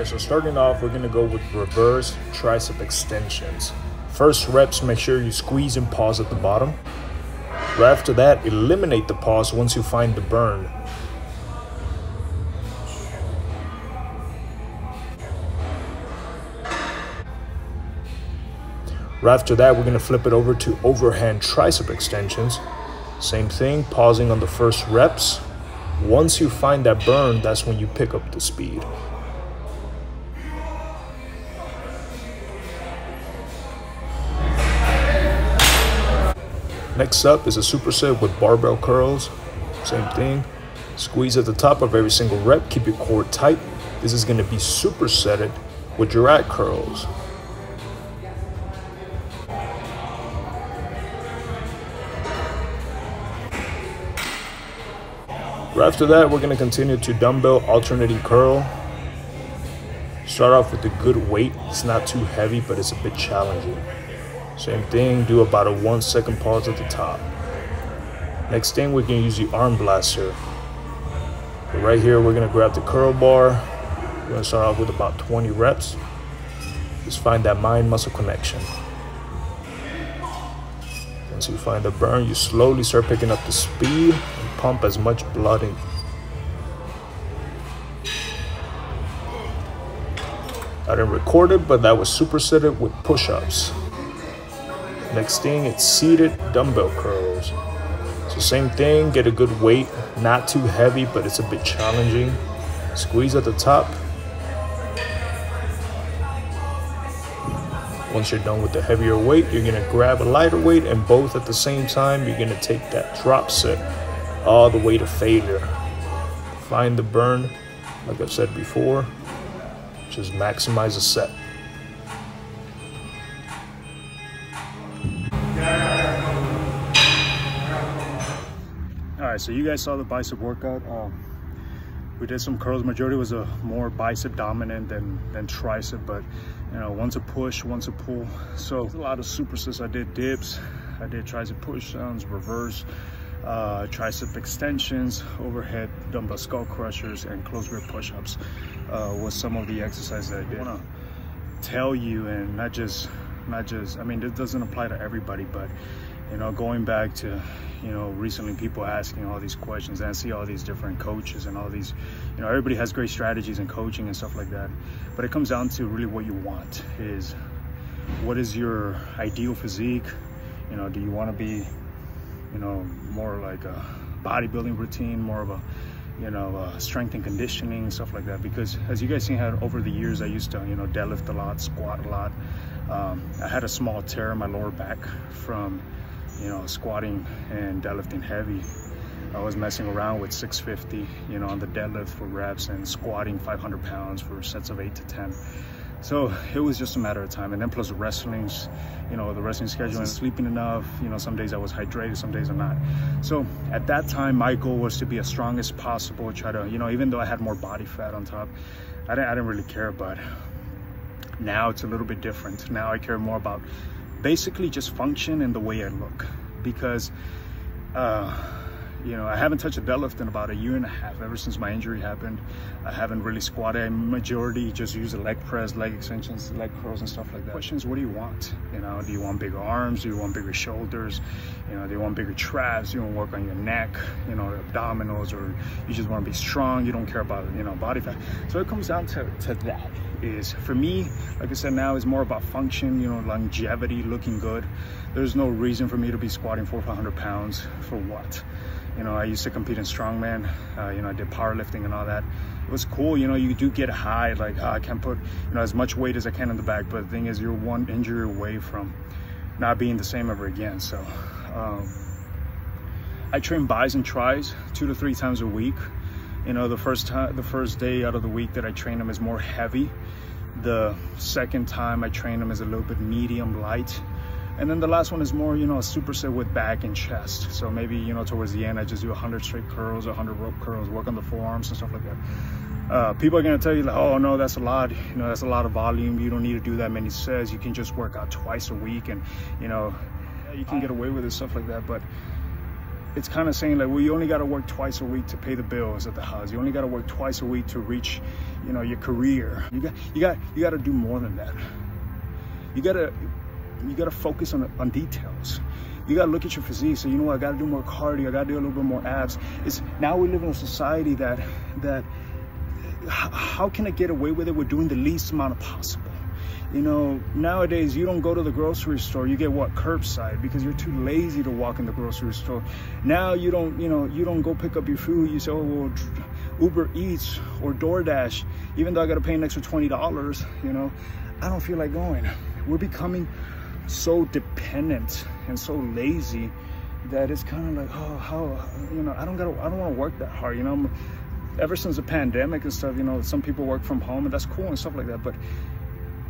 right, so starting off, we're gonna go with reverse tricep extensions. First reps, make sure you squeeze and pause at the bottom. Right after that, eliminate the pause once you find the burn. Right after that, we're gonna flip it over to overhand tricep extensions. Same thing, pausing on the first reps. Once you find that burn, that's when you pick up the speed. Next up is a superset with barbell curls. Same thing. Squeeze at the top of every single rep, keep your core tight. This is gonna be supersetted with your Giraffe curls. Right after that, we're gonna continue to dumbbell alternating curl. Start off with a good weight. It's not too heavy, but it's a bit challenging. Same thing, do about a one second pause at the top. Next thing, we're gonna use the arm blaster. But right here, we're gonna grab the curl bar. We're gonna start off with about 20 reps. Just find that mind muscle connection. Once you find the burn, you slowly start picking up the speed and pump as much blood in. I didn't record it, but that was supersetted with push-ups. Next thing, it's seated dumbbell curls. So same thing, get a good weight, not too heavy, but it's a bit challenging. Squeeze at the top, Once you're done with the heavier weight, you're gonna grab a lighter weight and both at the same time, you're gonna take that drop set all the way to failure. Find the burn, like I've said before, just maximize the set. All right, so you guys saw the bicep workout. Um, we did some curls. Majority was a more bicep dominant than, than tricep, but you know, one's a push, one's a pull. So a lot of supersets. I did dips, I did tricep push downs, reverse, uh, tricep extensions, overhead dumbbell skull crushers, and close grip push-ups uh, was some of the exercises that I did. I tell you and not just, not just, I mean, it doesn't apply to everybody, but you know, going back to, you know, recently people asking all these questions and I see all these different coaches and all these, you know, everybody has great strategies and coaching and stuff like that. But it comes down to really what you want is what is your ideal physique? You know, do you want to be, you know, more like a bodybuilding routine, more of a, you know, uh, strength and conditioning, stuff like that. Because as you guys seen how over the years, I used to, you know, deadlift a lot, squat a lot. Um, I had a small tear in my lower back from you know, squatting and deadlifting heavy. I was messing around with 650, you know, on the deadlift for reps and squatting 500 pounds for sets of eight to 10. So it was just a matter of time. And then plus the wrestling's, you know, the wrestling schedule and sleeping enough, you know, some days I was hydrated, some days I'm not. So at that time, my goal was to be as strong as possible, try to, you know, even though I had more body fat on top, I didn't, I didn't really care, but now it's a little bit different. Now I care more about basically just function and the way I look because uh, you know I haven't touched a deadlift in about a year and a half ever since my injury happened. I haven't really squatted. I majority just use a leg press leg extensions leg curls and stuff like that. Questions what do you want? You know do you want bigger arms? Do you want bigger shoulders? You know do you want bigger traps? Do you want to work on your neck you know abdominals or you just want to be strong? You don't care about you know body fat. So it comes down to, to that is for me like i said now is more about function you know longevity looking good. There's no reason for me to be squatting four or 500 pounds for what you know i used to compete in strongman uh, you know i did powerlifting and all that. It was cool you know you do get high like oh, i can't put you know as much weight as i can in the back but the thing is you're one injury away from not being the same ever again so um, i train bis and tris two to three times a week. You know the first time the first day out of the week that i train them is more heavy. The second time i train them is a little bit medium light and then the last one is more you know a superset with back and chest so maybe you know towards the end i just do 100 straight curls 100 rope curls work on the forearms and stuff like that uh, people are going to tell you like oh no that's a lot you know that's a lot of volume you don't need to do that many sets you can just work out twice a week and you know you can get away with it stuff like that but it's kind of saying like, well, you only got to work twice a week to pay the bills at the house. You only got to work twice a week to reach, you know, your career. You got, you got, you got to do more than that. You gotta, you gotta focus on on details. You gotta look at your physique. So you know what? I gotta do more cardio. I gotta do a little bit more abs. It's now we live in a society that that how can I get away with it? We're doing the least amount of possible. You know, nowadays you don't go to the grocery store, you get what curbside because you're too lazy to walk in the grocery store. Now you don't, you know, you don't go pick up your food. You say, oh, well, Uber Eats or DoorDash, even though I got to pay an extra $20, you know, I don't feel like going. We're becoming so dependent and so lazy that it's kind of like, oh, how, you know, I don't gotta, I don't want to work that hard, you know. Ever since the pandemic and stuff, you know, some people work from home and that's cool and stuff like that. But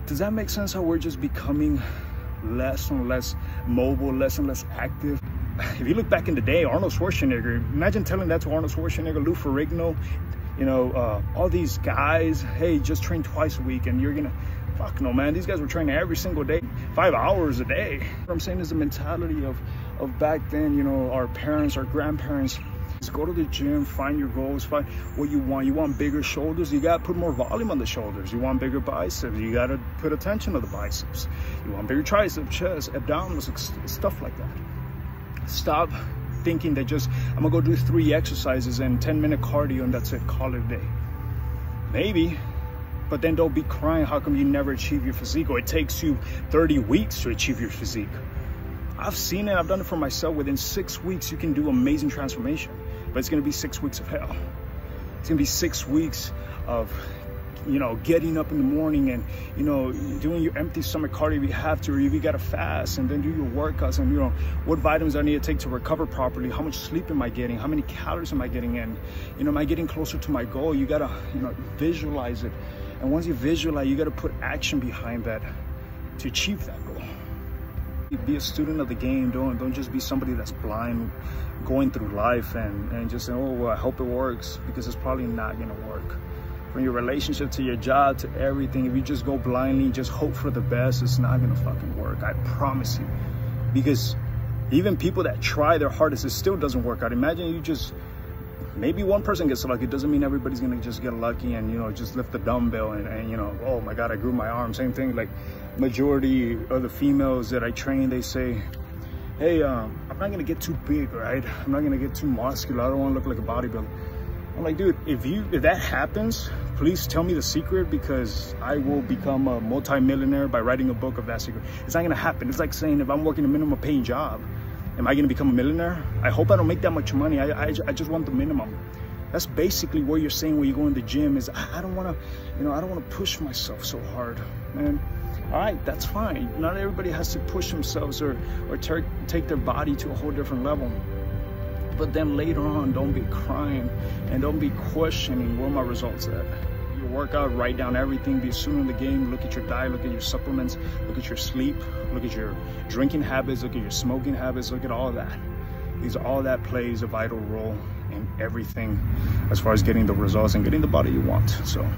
does that make sense how we're just becoming less and less mobile, less and less active? If you look back in the day, Arnold Schwarzenegger, imagine telling that to Arnold Schwarzenegger, Lou Ferrigno, you know, uh, all these guys, hey, just train twice a week and you're gonna, fuck no, man. These guys were training every single day, five hours a day. What I'm saying is the mentality of, of back then, you know, our parents, our grandparents, just go to the gym, find your goals, find what you want. You want bigger shoulders, you gotta put more volume on the shoulders. You want bigger biceps, you gotta put attention to the biceps. You want bigger triceps, chest, abdominals, stuff like that. Stop thinking that just, I'm gonna go do three exercises and 10 minute cardio and that's it, call it a day. Maybe, but then don't be crying how come you never achieve your physique or it takes you 30 weeks to achieve your physique. I've seen it, I've done it for myself. Within six weeks, you can do amazing transformation, but it's gonna be six weeks of hell. It's gonna be six weeks of you know, getting up in the morning and, you know, doing your empty stomach cardio if you have to, or if you gotta fast and then do your workouts and, you know, what vitamins I need to take to recover properly, how much sleep am I getting, how many calories am I getting in, you know, am I getting closer to my goal? You gotta, you know, visualize it. And once you visualize, you gotta put action behind that to achieve that goal. Be a student of the game. Don't don't just be somebody that's blind going through life and and just say oh well i hope it works because it's probably not gonna work. From your relationship to your job to everything if you just go blindly just hope for the best it's not gonna fucking work. I promise you. Because even people that try their hardest it still doesn't work out. Imagine you just maybe one person gets lucky. It doesn't mean everybody's gonna just get lucky and you know just lift the dumbbell and, and you know oh my god i grew my arm. Same thing like majority of the females that i train they say hey um, i'm not gonna get too big right? I'm not gonna get too muscular. I don't want to look like a bodybuilder. I'm like dude if you if that happens please tell me the secret because i will become a multi-millionaire by writing a book of that secret. It's not gonna happen. It's like saying if i'm working a minimum paying job am I going to become a millionaire? I hope I don't make that much money. I, I, I just want the minimum. That's basically what you're saying when you go in the gym is I don't want to, you know, I don't want to push myself so hard, man. All right, that's fine. Not everybody has to push themselves or, or take their body to a whole different level. But then later on, don't be crying and don't be questioning where my results at workout, write down everything, be student in the game, look at your diet, look at your supplements, look at your sleep, look at your drinking habits, look at your smoking habits, look at all that. These all that plays a vital role in everything as far as getting the results and getting the body you want. So.